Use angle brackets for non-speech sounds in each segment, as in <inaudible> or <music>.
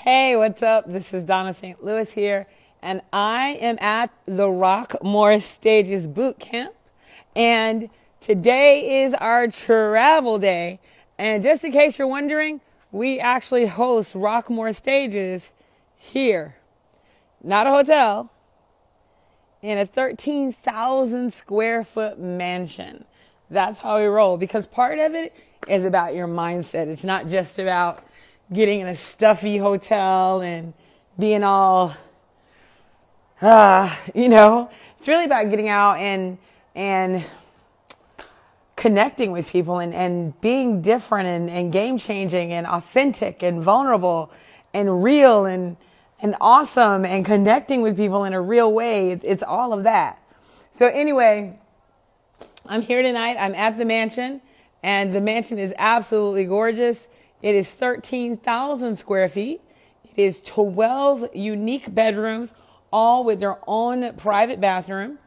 Hey, what's up? This is Dawnna St. Louis here, and I am at the Rock Rockmore Stages Boot Camp. And today is our travel day. And just in case you're wondering, we actually host Rockmore Stages here, not a hotel, in a 13,000 square foot mansion. That's how we roll because part of it is about your mindset. It's not just about getting in a stuffy hotel and being all, uh, you know, it's really about getting out and, and connecting with people and, and being different and, and game changing and authentic and vulnerable and real and, and awesome and connecting with people in a real way. It's all of that. So anyway, I'm here tonight. I'm at the mansion and the mansion is absolutely gorgeous. It is 13,000 square feet. It is 12 unique bedrooms, all with their own private bathroom.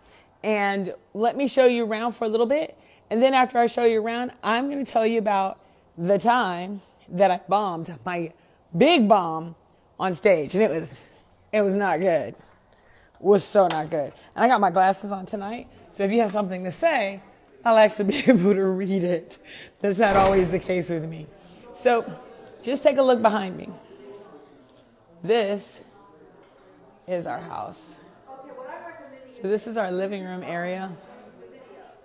And let me show you around for a little bit. And then after I show you around, I'm going to tell you about the time that I bombed my big bomb on stage. And it was, it was not good. It was so not good. And I got my glasses on tonight. So if you have something to say, I'll actually <laughs> be able to read it. That's not always the case with me. So just take a look behind me. This is our house. So this is our living room area.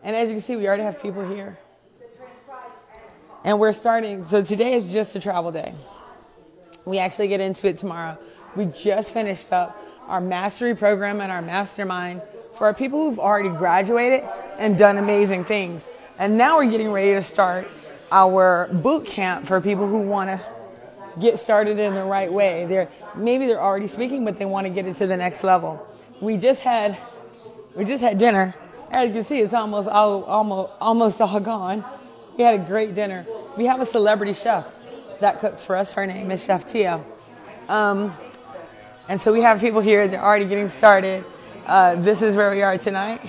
And as you can see, we already have people here. And we're starting, so today is just a travel day. We actually get into it tomorrow. We just finished up our mastery program and our mastermind for our people who've already graduated and done amazing things. And now we're getting ready to start our boot camp for people who want to get started in the right way. They're maybe they're already speaking, but they want to get it to the next level. We just had we just had dinner. As you can see, it's almost all, almost almost all gone. We had a great dinner. We have a celebrity chef that cooks for us. Her name is Chef Tia. Um, and so we have people here. They're already getting started. Uh, this is where we are tonight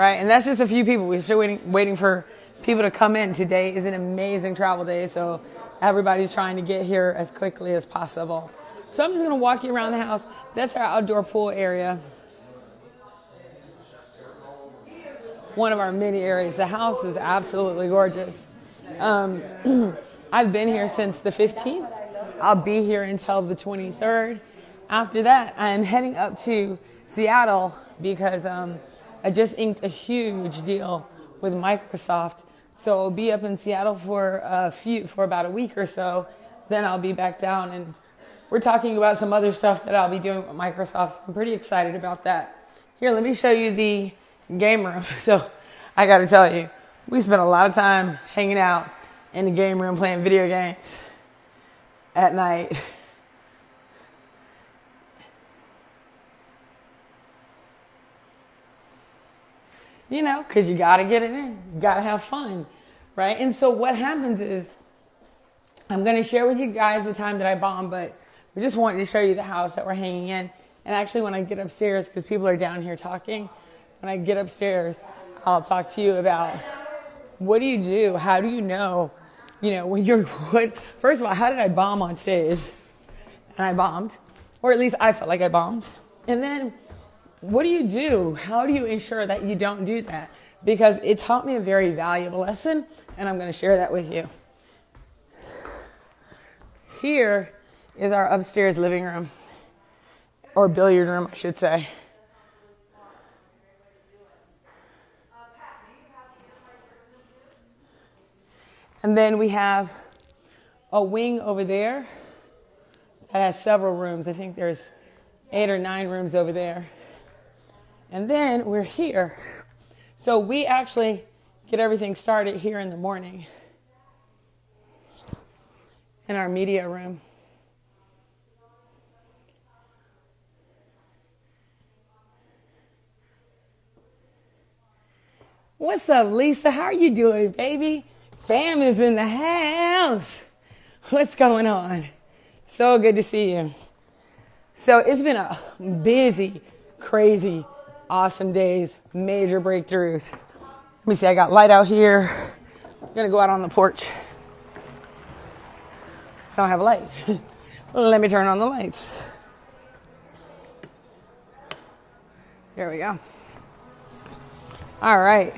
right? And that's just a few people. We're still waiting, waiting for people to come in. Today is an amazing travel day, so everybody's trying to get here as quickly as possible. So I'm just gonna walk you around the house. That's our outdoor pool area. One of our many areas. The house is absolutely gorgeous. Um, <clears throat> I've been here since the 15th. I'll be here until the 23rd. After that, I'm heading up to Seattle because um, I just inked a huge deal with Microsoft. So I'll be up in Seattle for a few, for about a week or so. Then I'll be back down and we're talking about some other stuff that I'll be doing with Microsoft. So I'm pretty excited about that. Here, let me show you the game room. <laughs> So I got to tell you, we spent a lot of time hanging out in the game room playing video games at night. <laughs> you know, because you got to get it in. You got to have fun, right? And so what happens is, I'm going to share with you guys the time that I bombed, but we just wanted to show you the house that we're hanging in. And actually, when I get upstairs, because people are down here talking, when I get upstairs, I'll talk to you about what do you do? How do you know? You know, when you're <laughs> what? First of all, how did I bomb on stage? And I bombed, or at least I felt like I bombed. And then what do you do? How do you ensure that you don't do that? Because it taught me a very valuable lesson, and I'm going to share that with you. Here is our upstairs living room, or billiard room, I should say. And then we have a wing over there that has several rooms. I think there's eight or nine rooms over there. And then we're here. So we actually get everything started here in the morning in our media room. What's up, Lisa? How are you doing, baby? Fam is in the house. What's going on? So good to see you. So it's been a busy, crazy awesome days, major breakthroughs. Let me see, I got light out here. I'm gonna go out on the porch. I don't have a light. <laughs> Let me turn on the lights. There we go. All right.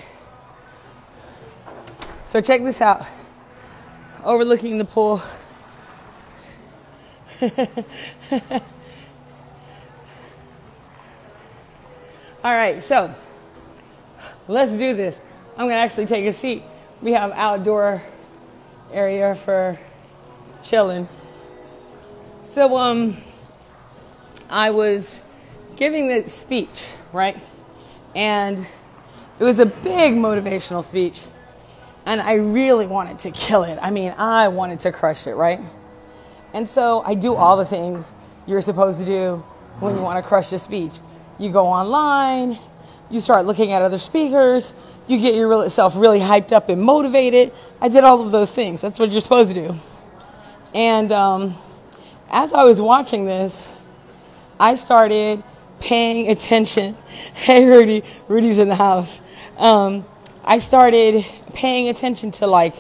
So check this out. Overlooking the pool. <laughs> All right, so let's do this. I'm gonna actually take a seat. We have outdoor area for chilling. So um I was giving this speech, right? And it was a big motivational speech. And I really wanted to kill it. I mean, I wanted to crush it, right? And so I do all the things you're supposed to do when you want to crush a speech. You go online, you start looking at other speakers, you get yourself really hyped up and motivated. I did all of those things. That's what you're supposed to do. And um, as I was watching this, I started paying attention. <laughs> Hey, Rudy, Rudy's in the house. Um, I started paying attention to like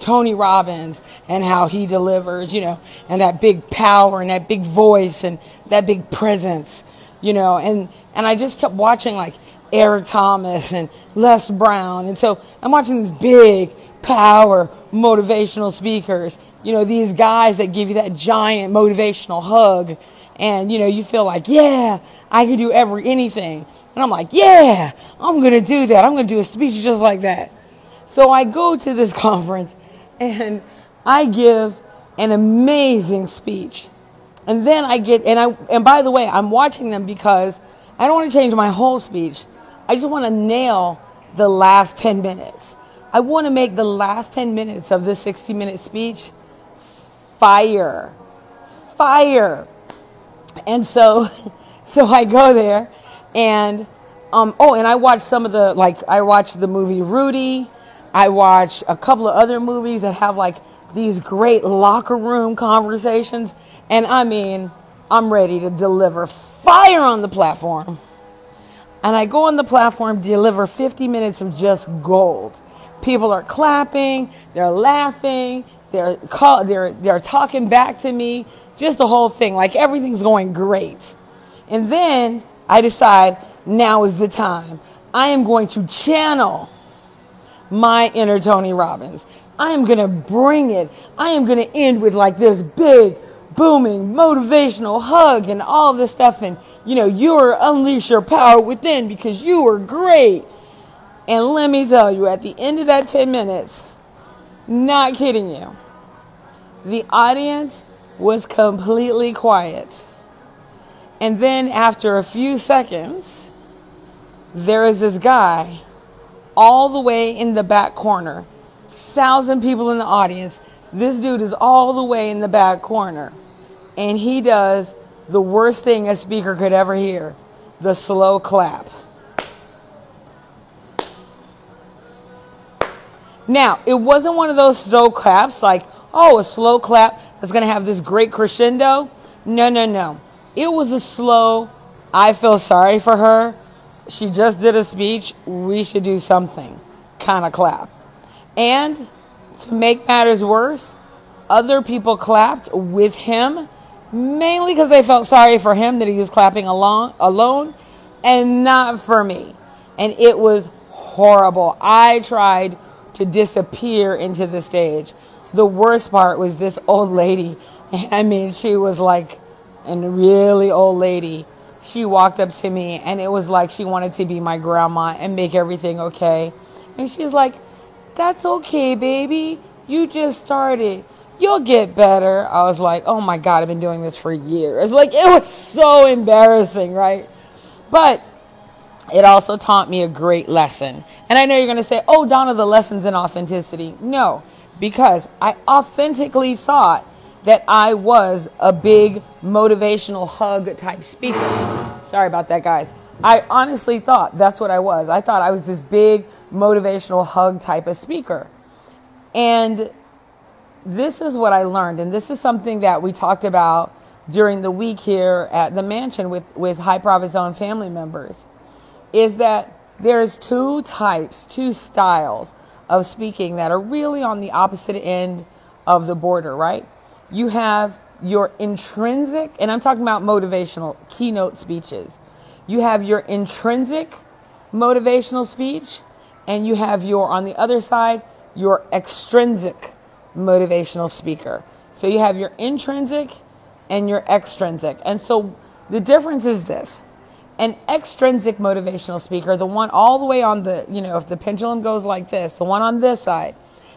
Tony Robbins and how he delivers, you know, and that big power and that big voice and that big presence, you know, and, and I just kept watching like Eric Thomas and Les Brown. And so I'm watching these big power motivational speakers, you know, these guys that give you that giant motivational hug. And, you know, you feel like, yeah, I can do every anything. And I'm like, yeah, I'm going to do that. I'm going to do a speech just like that. So I go to this <laughs> conference and I give an amazing speech. And then I get, and I, and by the way, I'm watching them because I don't want to change my whole speech. I just want to nail the last 10 minutes. I want to make the last 10 minutes of this 60 minute speech fire. Fire. And so, <laughs> so I go there and, um, oh, and I watched some of the, like, I watched the movie Rudy. I watched a couple of other movies that have like these great locker room conversations. And I mean, I'm ready to deliver fire on the platform. And I go on the platform, deliver 50 minutes of just gold. People are clapping, they're laughing, they're, call, they're, they're talking back to me, just the whole thing. Like everything's going great. And then I decide now is the time. I am going to channel my inner Tony Robbins. I am going to bring it. I am going to end with like this big, booming, motivational hug and all this stuff. And, you know, you are unleash your power within because you are great. And let me tell you, at the end of that 10 minutes, not kidding you, the audience was completely quiet. And then after a few seconds, there is this guy all the way in the back corner. Thousand people in the audience. This dude is all the way in the back corner. And he does the worst thing a speaker could ever hear the slow clap. Now, it wasn't one of those slow claps like, oh, a slow clap that's going to have this great crescendo. No, no, no. It was a slow, I feel sorry for her she just did a speech, we should do something kind of clap. And to make matters worse, other people clapped with him, mainly because they felt sorry for him that he was clapping along, alone and not for me. And it was horrible. I tried to disappear into the stage. The worst part was this old lady. <laughs> I mean, she was like a really old lady she walked up to me and it was like she wanted to be my grandma and make everything okay. And she's like, That's okay, baby. You just started. You'll get better. I was like, Oh my God, I've been doing this for years. Like, it was so embarrassing, right? But it also taught me a great lesson. And I know you're going to say, Oh, Dawnna, the lessons in authenticity. No, because I authentically thought that I was a big motivational hug type speaker. Sorry about that, guys. I honestly thought that's what I was. I thought I was this big motivational hug type of speaker. And this is what I learned. And this is something that we talked about during the week here at the mansion with, with High Profit Zone family members is that there's two types, two styles of speaking that are really on the opposite end of the border, right? you have your intrinsic, and I'm talking about motivational keynote speeches. You have your intrinsic motivational speech, and you have your, on the other side, your extrinsic motivational speaker. So you have your intrinsic and your extrinsic. And so the difference is this an extrinsic motivational speaker, the one all the way on the, you know, if the pendulum goes like this, the one on this side,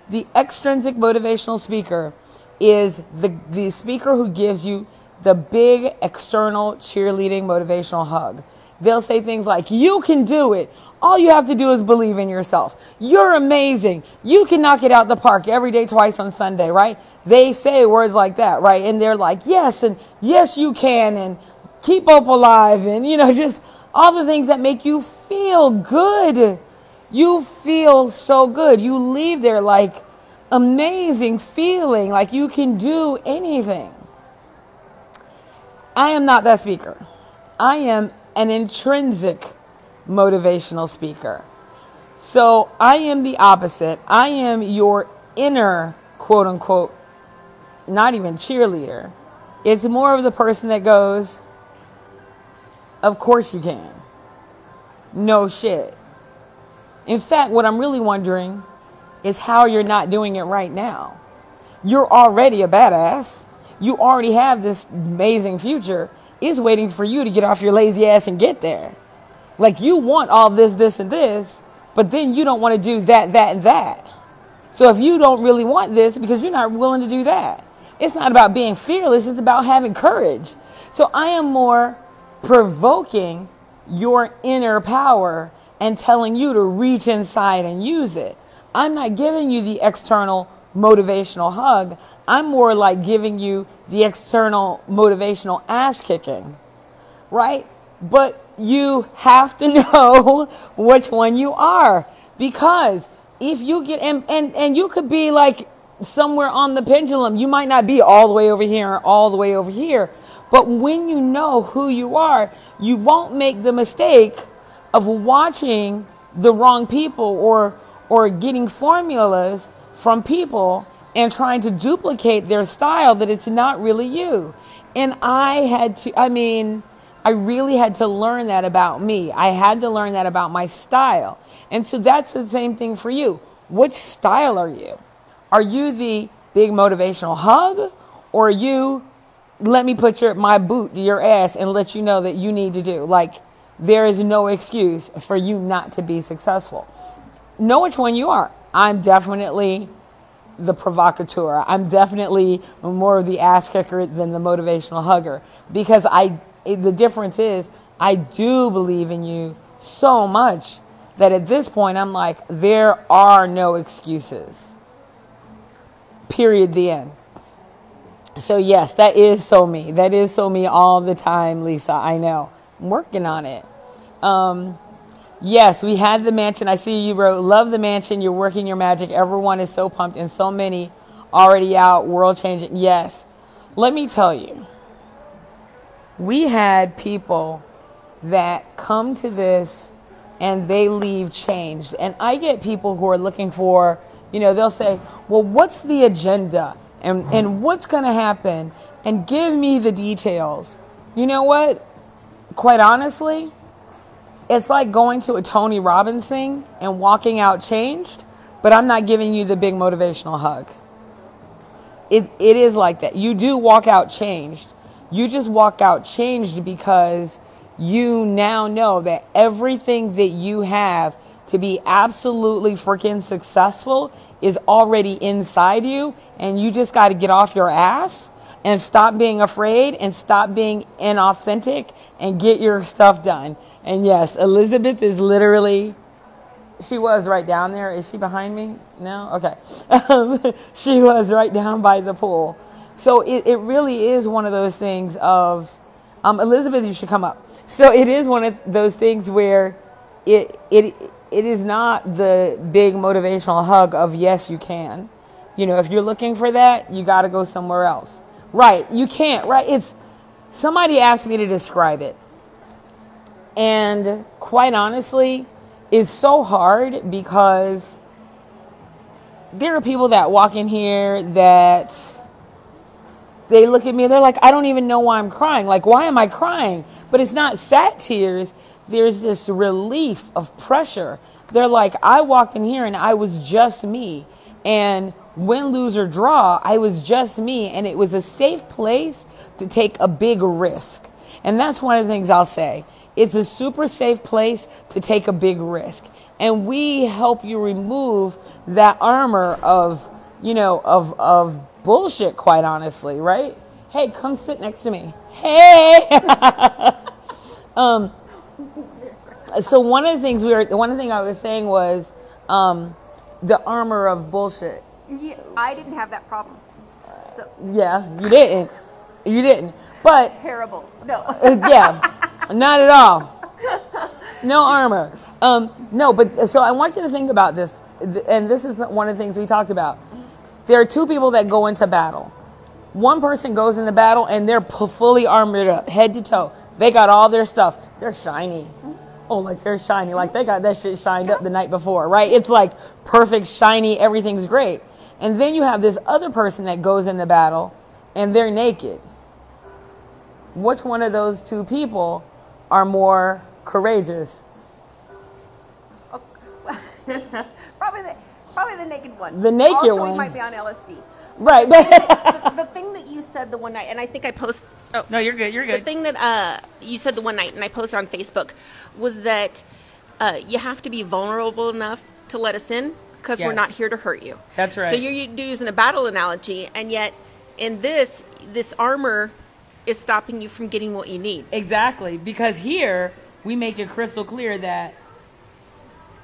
the extrinsic motivational speaker is the, the speaker who gives you the big external cheerleading motivational hug. They'll say things like, You can do it. All you have to do is believe in yourself. You're amazing. You can knock it out the park every day, twice on Sunday, right? They say words like that, right? And they're like, Yes, and yes, you can, and keep hope alive, and, you know, <laughs> just all the things that make you feel good. You feel so good. You leave there like amazing feeling, like you can do anything. I am not that speaker. I am an intrinsic motivational speaker. So I am the opposite. I am your inner, quote unquote, not even cheerleader. It's more of the person that goes, Of course you can. No shit. In fact, what I'm really wondering is how you're not doing it right now. You're already a badass. You already have this amazing future is waiting for you to get off your lazy ass and get there. Like you want all this, this, and this, but then you don't want to do that, that, and that. So if you don't really want this because you're not willing to do that, it's not about being fearless, it's about having courage. So I am more provoking your inner power and telling you to reach inside and use it. I'm not giving you the external motivational hug. I'm more like giving you the external motivational ass kicking, right? But you have to <laughs> know which one you are. Because if you get and, and and you could be like somewhere on the pendulum. You might not be all the way over here or all the way over here. But when you know who you are you won't make the mistake of watching the wrong people or or getting formulas from people and trying to duplicate their style that it's not really you. And I had to, I mean, I really had to learn that about me. I had to learn that about my style. And so that's the same thing for you. Which style are you? Are you the big motivational hug or are you let me put your my boot to your ass and let you know that you need to do like there is no excuse for you not to be successful. Know which one you are. I'm definitely the provocateur. I'm definitely more of the ass kicker than the motivational hugger because I the difference is I do believe in you so much that at this point I'm like there are no excuses. Period the end. So yes, that is so me. That is so me all the time, Lisa. I know. I'm working on it. Um, Yes, we had the mansion. I see you wrote, Love the mansion. You're working your magic. Everyone is so pumped and so many already out, world changing. Yes. Let me tell you, we had people that come to this and they leave changed. And I get people who are looking for, you know, they'll say, Well, what's the agenda? And, and what's going to happen? And give me the details. You know what? Quite honestly, it's like going to a Tony Robbins thing and walking out changed, but I'm not giving you the big motivational hug. It, it is like that. You do walk out changed. You just walk out changed because you now know that everything that you have to be absolutely freaking successful is already inside you, and you just got to get off your ass and stop being afraid and stop being inauthentic and get your stuff done. And yes, Elizabeth is literally, she was right down there. Is she behind me? No? Okay. <laughs> Um, <laughs> she was right down by the pool. So it, it really is one of those things of, um, Elizabeth, you should come up. So it is one of those things where it, it, it is not the big motivational hug of yes, you can. You know, if you're looking for that, you got to go somewhere else. Right. You can't, right? It's, somebody asked me to describe it. And quite honestly, it's so hard because there are people that walk in here that they look at me, they're like, I don't even know why I'm crying. Like, why am I crying? But it's not sad tears. There's this relief of pressure. They're like, I walked in here and I was just me. And win, lose, or draw, I was just me. And it was a safe place to take a big risk. And that's one of the things I'll say. It's a super safe place to take a big risk. And we help you remove that armor of, you know, of, of bullshit, quite honestly, right? Hey, come sit next to me. Hey! <laughs> um, so one of the things we were, one of the things I was saying was um, the armor of bullshit. Yeah, I didn't have that problem. So Yeah, you didn't. You didn't. But terrible. No. <laughs> uh, yeah, not at all. No armor. Um, no, but so I want you to think about this, and this is one of the things we talked about. There are two people that go into battle. One person goes into battle and they're fully armored up, head to toe. They got all their stuff. They're shiny. Oh, like they're shiny. Like they got that shit shined up the night before, right? It's like perfect, shiny, everything's great. And then you have this other person that goes into battle and they're naked. Which one of those two people are more courageous? <laughs> probably the probably the naked one. The naked also, one. he might be on LSD. Right, but the, <laughs> the thing that you said the one night, and I think I post. Oh, no, you're good. You're good. the thing that uh, you said the one night, and I posted on Facebook, was that uh, you have to be vulnerable enough to let us in because we're not here to hurt you. That's right. So you're using a battle analogy, and yet in this, this armor is stopping you from getting what you need. Exactly, because here we make it crystal clear that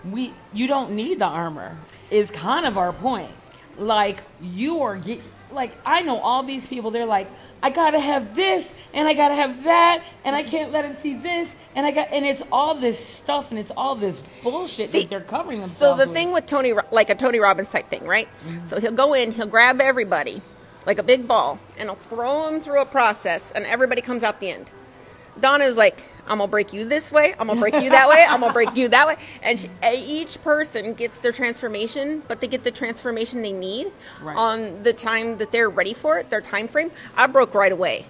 we you don't need the armor. Is kind of our point. Like you are get like I know all these people. They're like, I gotta have this and I gotta have that and I can't let him see this and I got and it's all this stuff and it's all this bullshit See, that they're covering themselves. So the with. thing with Tony, like a Tony Robbins type thing, right? Mm-hmm. So he'll go in, he'll grab everybody like a big ball, and he'll throw them through a process, and everybody comes out the end. Dawnna is like, "I'm gonna break you this way, I'm gonna break you that way, I'm gonna break you that way," and she, eh, each person gets their transformation, but they get the transformation they need Right. on the time that they're ready for it, their time frame. I broke right away.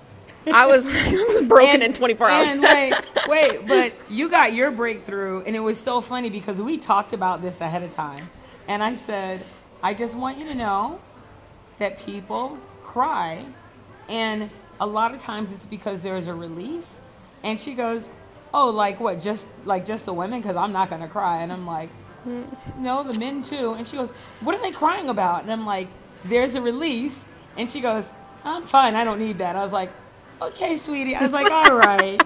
I was, <laughs> I was broken in 24 hours. And wait, wait, but you got your breakthrough, and it was so funny because we talked about this ahead of time. And I said, I just want you to know that people cry, and a lot of times it's because there's a release. And she goes, Oh, like what? Just like just the women? Because I'm not gonna cry. And I'm like, No, the men too. And she goes, What are they crying about? And I'm like, There's a release. And she goes, I'm fine. I don't need that. I was like, Okay, sweetie. I was like, All right.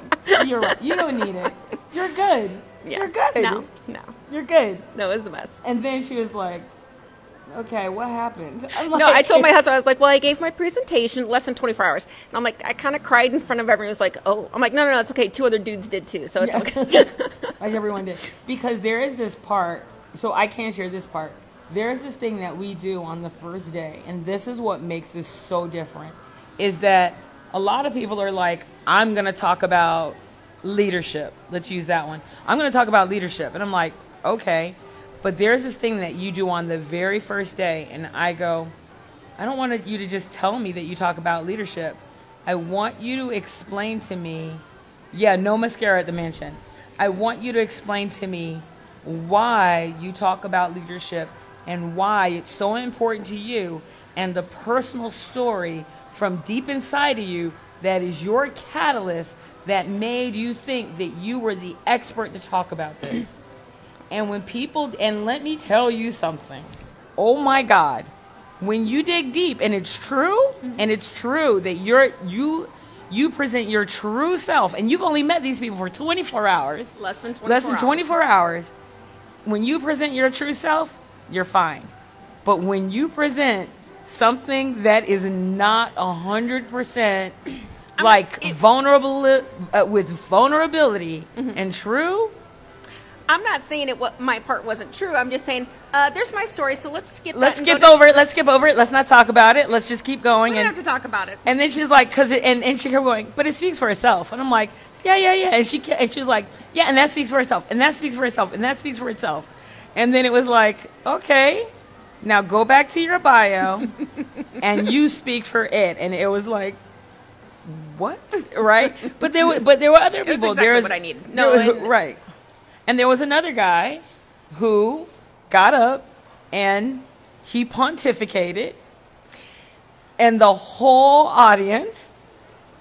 You're right. You don't need it. You're good. Yeah. You're good. No, no, You're good. no, it was a mess. And then she was like, Okay, what happened? I'm <laughs> No, I told my husband, I was like, well, I gave my presentation less than 24 hours. And I'm like, I kind of cried in front of everyone. He was like, oh, I'm like, no, no, no, it's okay. Two other dudes did too. So it's Yeah. okay. <laughs> <laughs> like everyone did. Because there is this part, so I can't share this part. There's this thing that we do on the first day, and this is what makes this so different, is that a lot of people are like, I'm going to talk about leadership. Let's use that one. I'm going to talk about leadership. And I'm like, okay. But there's this thing that you do on the very first day, and I go, I don't want you to just tell me that you talk about leadership. I want you to explain to me, yeah, no mascara at the mansion. I want you to explain to me why you talk about leadership and why it's so important to you and the personal story from deep inside of you that is your catalyst that made you think that you were the expert to talk about this. And when people, and let me tell you something. Oh my God. When you dig deep, and it's true, and it's true that you're, you, you present your true self, and you've only met these people for 24 hours, less than 24 less than hours. 24 hours. When you present your true self, you're fine. But when you present something that is not 100% <clears throat> like it- vulnerable uh, with vulnerability Mm-hmm. and true, I'm not saying it. What my part wasn't true. I'm just saying uh, there's my story. So let's skip. let's skip over it. Let's skip over it. Let's not talk about it. Let's just keep going. We don't And, have to talk about it. and then she's like, cause and, and she kept going, but it speaks for itself. And I'm like, yeah, yeah, yeah. And she and she was like, yeah, and that speaks for itself, and that speaks for itself, and that speaks for itself. And then it was like, okay, now go back to your bio <laughs> and you speak for it. And it was like, what? Right? But there were, but there were other people. exactly there was, what I needed. No, <laughs> right. And there was another guy who got up and he pontificated, and the whole audience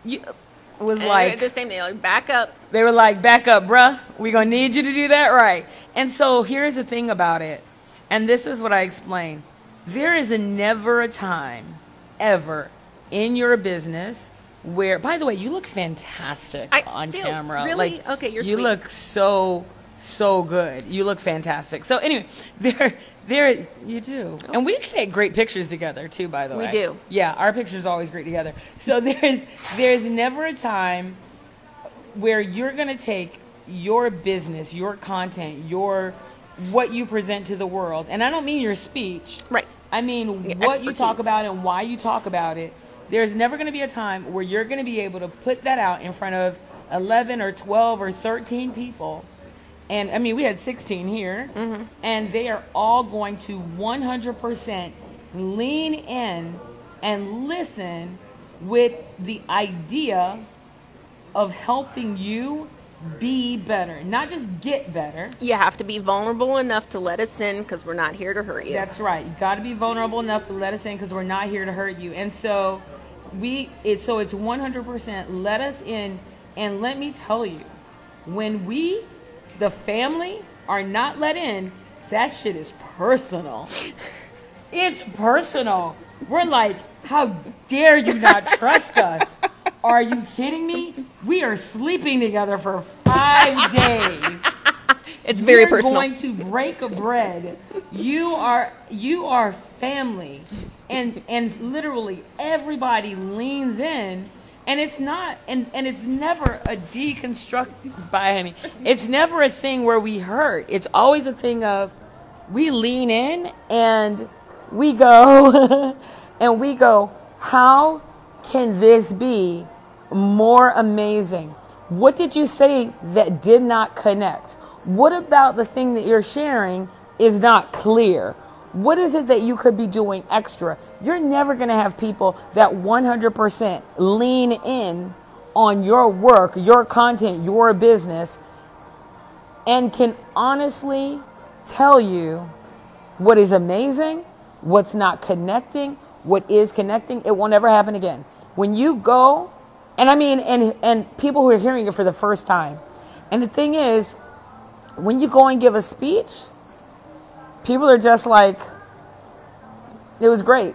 was And like, the same thing. Like, back up. they were like, back up, bruh. We're going to need you to do that right. And so here's the thing about it. And this is what I explain. There is a never a time, ever, in your business where, by the way, you look fantastic I on feel camera. really- like, okay, you're You sweet. look so, so good. You look fantastic. So anyway, <laughs> there, there, you do. Oh. And we can take great pictures together too, by the We way. We do. Yeah, our pictures are always great together. So <laughs> there's, there's never a time where you're going to take your business, your content, your what you present to the world, and I don't mean your speech. Right. I mean Your what you talk about and why you talk about it. There's never going to be a time where you're going to be able to put that out in front of 11 or 12 or 13 people. And I mean, we had 16 here, Mm-hmm. and they are all going to 100% lean in and listen with the idea of helping you be better, not just get better. You have to be vulnerable enough to let us in because we're not here to hurt you. That's right. You got to be vulnerable enough to let us in because we're not here to hurt you. And so we it so it's 100% let us in and let me tell you when we the family are not let in, that shit is personal. It's personal. We're like, how dare you not trust us? Are you kidding me? We are sleeping together for five days. It's very We're personal. going to break a bread. You are you are family, and and literally everybody leans in, and it's not and and it's never a deconstruct by any. It's never a thing where we hurt. It's always a thing of we lean in and we go <laughs> and we go. How can this be more amazing? What did you say that did not connect? What about the thing that you're sharing is not clear? What is it that you could be doing extra? You're never going to have people that 100% lean in on your work, your content, your business, and can honestly tell you what is amazing, what's not connecting, what is connecting. It will never happen again. When you go, and I mean, and and people who are hearing it for the first time, and the thing is, when you go and give a speech, people are just like, it was great.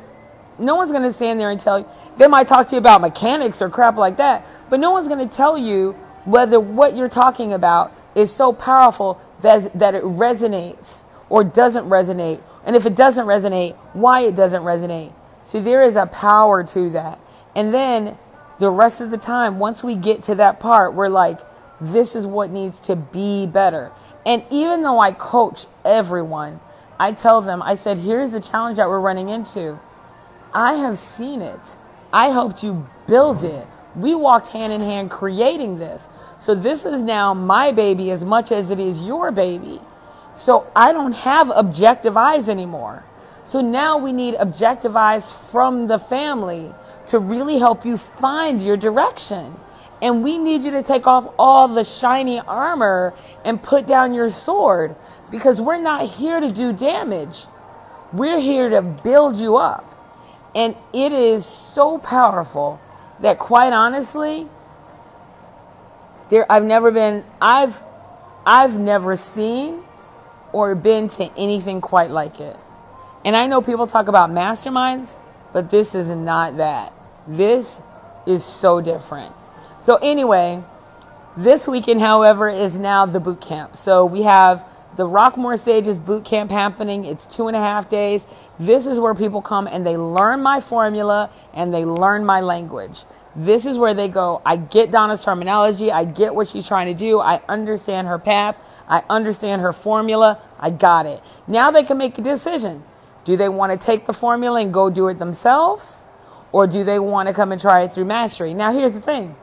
No one's going to stand there and tell you. They might talk to you about mechanics or crap like that, but no one's going to tell you whether what you're talking about is so powerful that, that it resonates or doesn't resonate. And if it doesn't resonate, why it doesn't resonate. See, there is a power to that. And then the rest of the time, once we get to that part, we're like, this is what needs to be better. And even though I coach everyone, I tell them, I said, here's the challenge that we're running into. I have seen it. I helped you build it. We walked hand in hand creating this. So this is now my baby as much as it is your baby. So I don't have objective eyes anymore. So now we need objective eyes from the family to really help you find your direction. And we need you to take off all the shiny armor and put down your sword because we're not here to do damage. We're here to build you up. And it is so powerful that quite honestly, there I've never been I've I've never seen or been to anything quite like it. And I know people talk about masterminds, but this is not that. This is so different. So anyway, this weekend, however, is now the boot camp. So we have the Rockmore Stages boot camp happening. It's two and a half days. This is where people come and they learn my formula and they learn my language. This is where they go, I get Dawnna's terminology. I get what she's trying to do. I understand her path. I understand her formula. I got it. Now they can make a decision. Do they want to take the formula and go do it themselves? Or do they want to come and try it through mastery? Now, here's the thing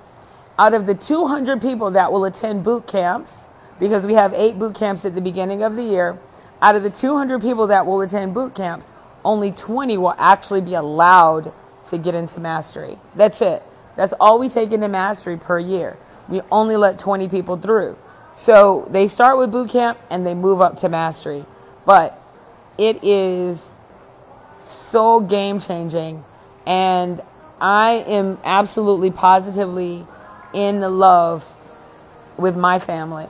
out of the 200 people that will attend boot camps, because we have eight boot camps at the beginning of the year, out of the 200 people that will attend boot camps, only 20 will actually be allowed to get into mastery. That's it. That's all we take into mastery per year. We only let 20 people through. So they start with boot camp and they move up to mastery. But it is so game changing. And I am absolutely positively in love with my family.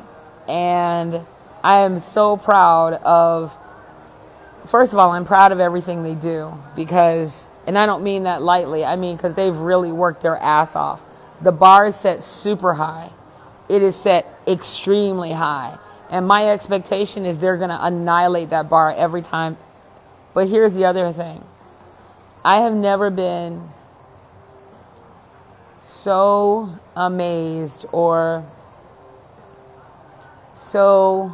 And I am so proud of, first of all, I'm proud of everything they do because, and I don't mean that lightly, I mean because they've really worked their ass off. The bar is set super high, it is set extremely high. And my expectation is they're going to annihilate that bar every time. But here's the other thing I have never been so amazed or so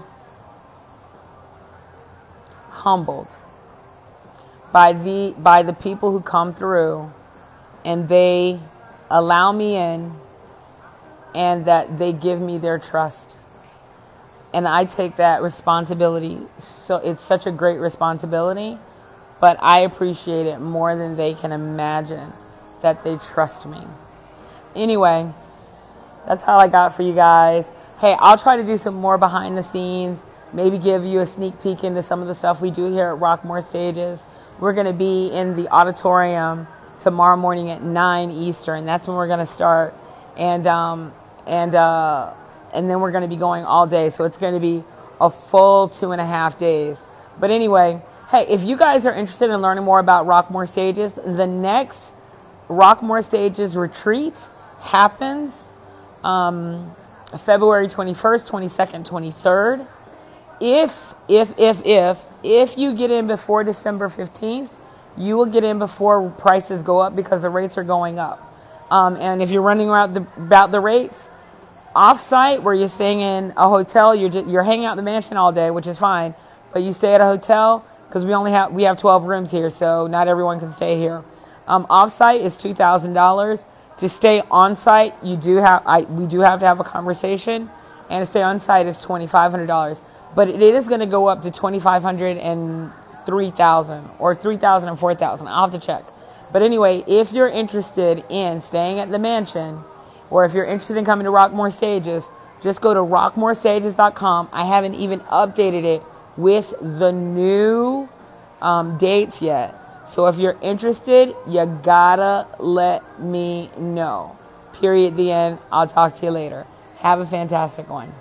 humbled by the by the people who come through and they allow me in and that they give me their trust. And I take that responsibility. So it's such a great responsibility but I appreciate it more than they can imagine that they trust me. Anyway that's all I got for you guys hey I'll try to do some more behind the scenes maybe give you a sneak peek into some of the stuff we do here at Rockmore Stages. We're going to be in the auditorium tomorrow morning at 9 Eastern. That's when we're going to start. And, um, and, uh, and then we're going to be going all day. So it's going to be a full two and a half days. But anyway, hey, if you guys are interested in learning more about Rockmore Stages, the next Rockmore Stages retreat happens um, February 21st, 22nd, 23rd if if if if if you get in before December 15th, you will get in before prices go up because the rates are going up. Um, and if you're running around the, about the rates, off-site where you're staying in a hotel, you're just, you're hanging out the mansion all day, which is fine. But you stay at a hotel because we only have we have 12 rooms here, so not everyone can stay here. Um, off-site is two thousand dollars. To stay on-site, you do have I, we do have to have a conversation, and to stay on-site is twenty five hundred dollars. But it is going to go up to 2500 and 3000 or 3000 and 4000 i'll have to check. But anyway if you're interested in staying at the mansion or if you're interested in coming to rockmore stages just go to rockmorestages.com i haven't even updated it with the new um, dates yet so if you're interested you gotta let me know. Period the end. I'll talk to you later. Have a fantastic one